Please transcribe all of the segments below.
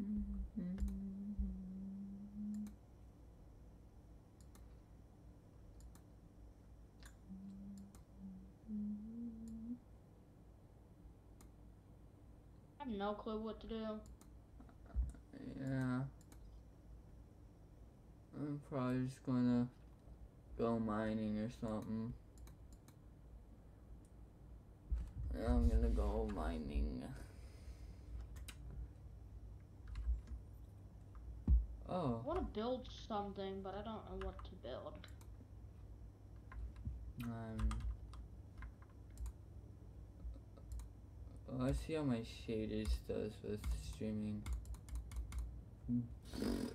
I have no clue what to do. Yeah. I'm probably just gonna go mining or something. I'm gonna go mining. Oh, I want to build something, but I don't know what to build. um. Let's see how my shaders does with streaming.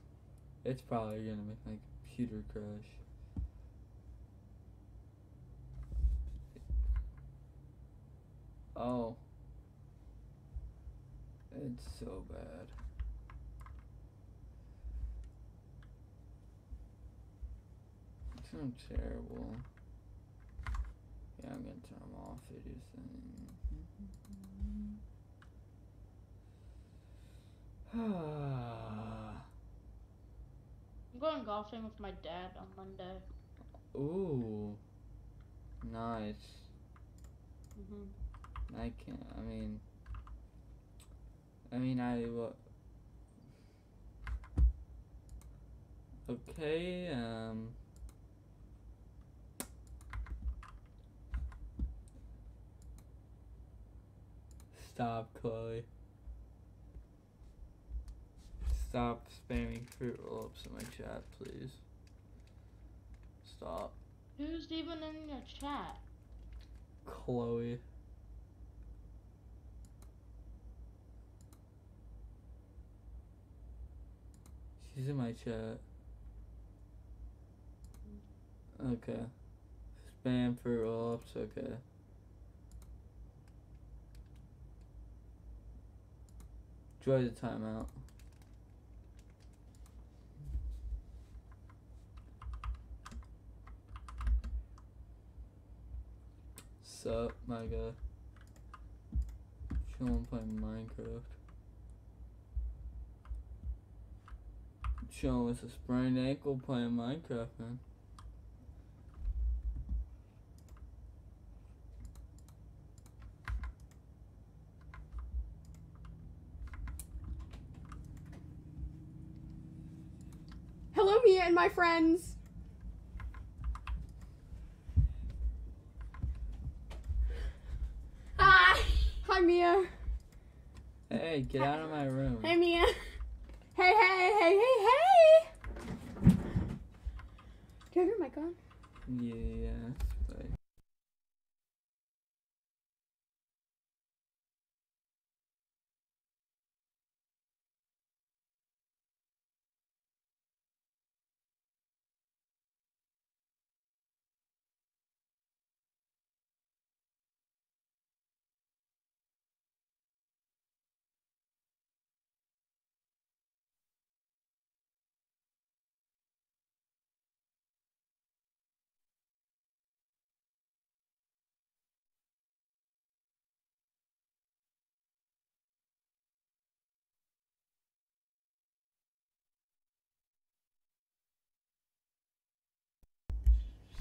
It's probably gonna make my computer crash. Oh. It's so bad. So terrible. Yeah, I'm gonna turn them off. It is. I'm going golfing with my dad on Monday. Ooh. Nice. hmm I can. not I mean I mean I wa Okay, um Stop Chloe. Stop spamming fruit roll-ups in my chat, please. Stop. Who's even in your chat? Chloe. She's in my chat. Okay. Spam for roll-ups, okay. Enjoy the timeout. Sup, my guy? Chillin' playing Minecraft. Chillin' with a sprained ankle playing Minecraft, man. Hello, and my friends. Hi. Hi, Mia. Hey, get out of my room. Hey, Mia. Hey, hey, hey, hey, hey. Do you have your mic on? Yeah.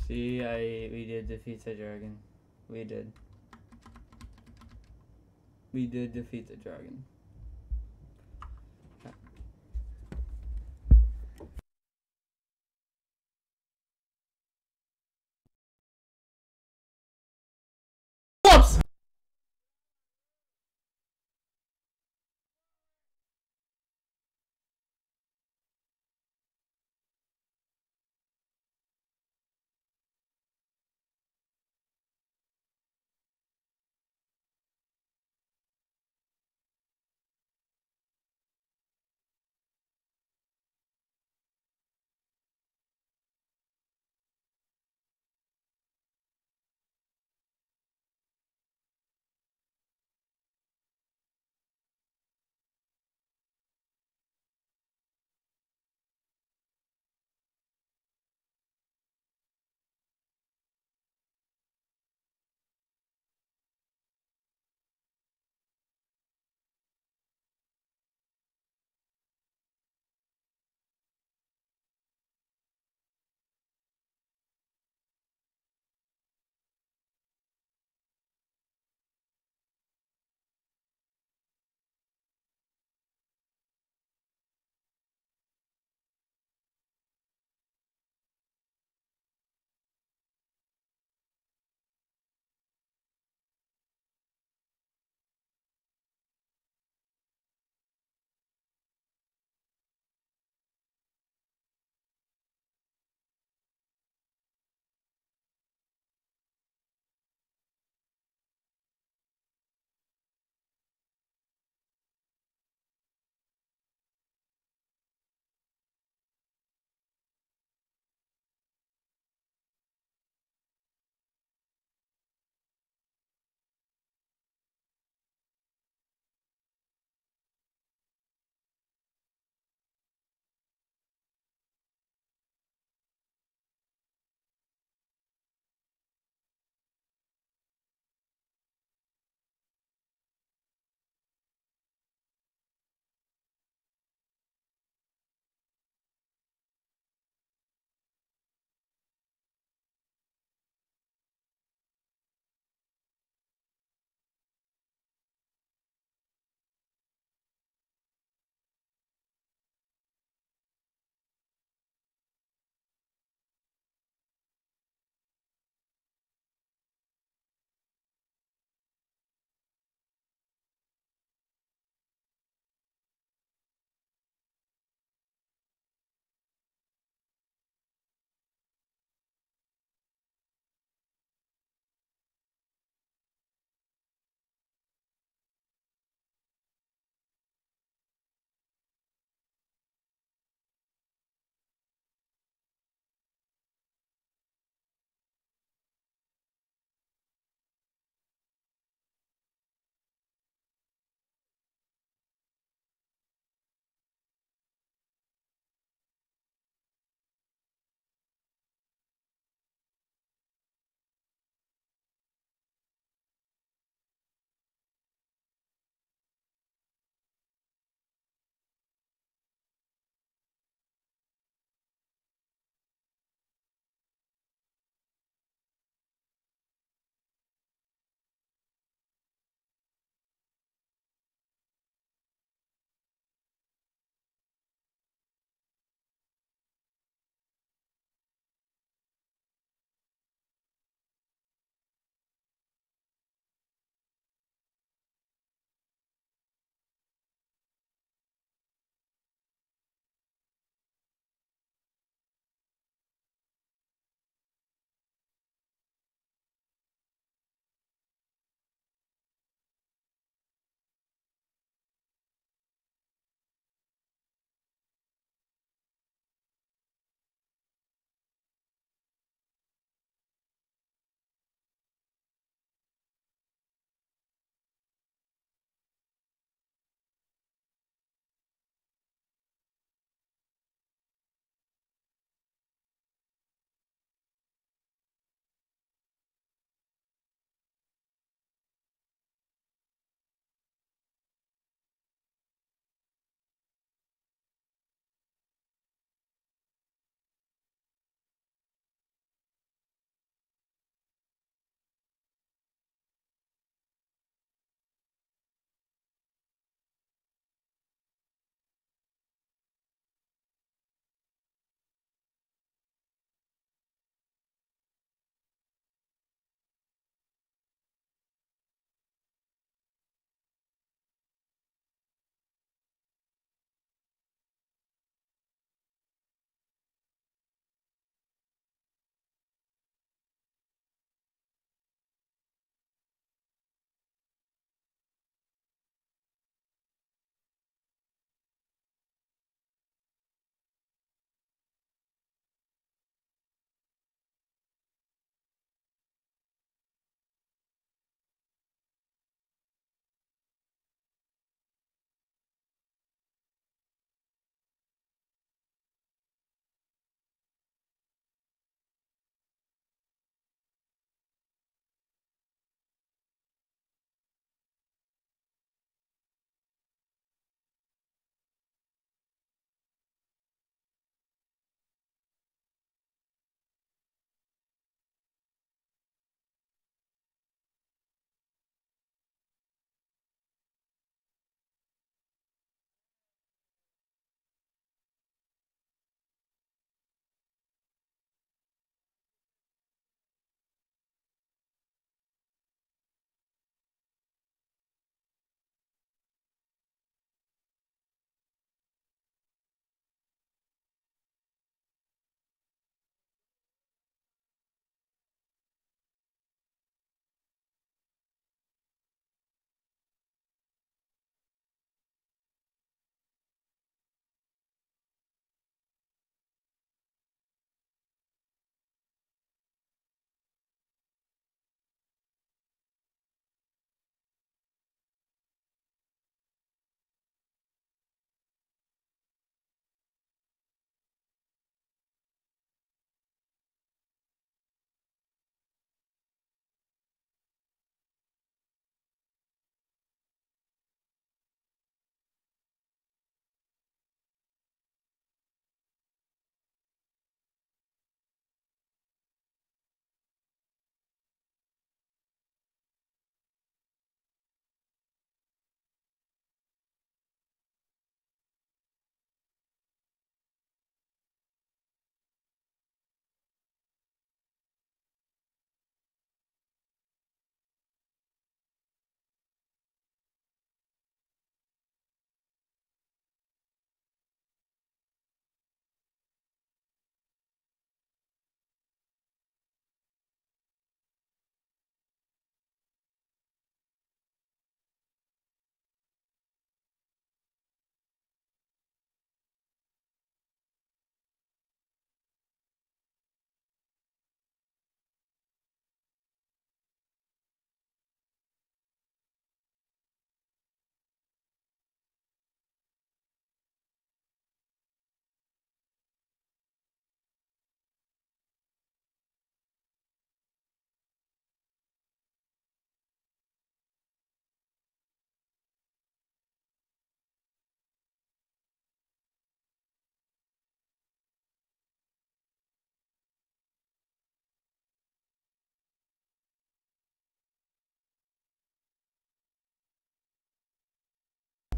See, I we did defeat the dragon. We did. We did defeat the dragon.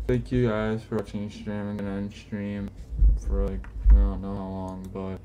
Thank you guys for watching stream. I'm gonna end stream for like I don't know how long, but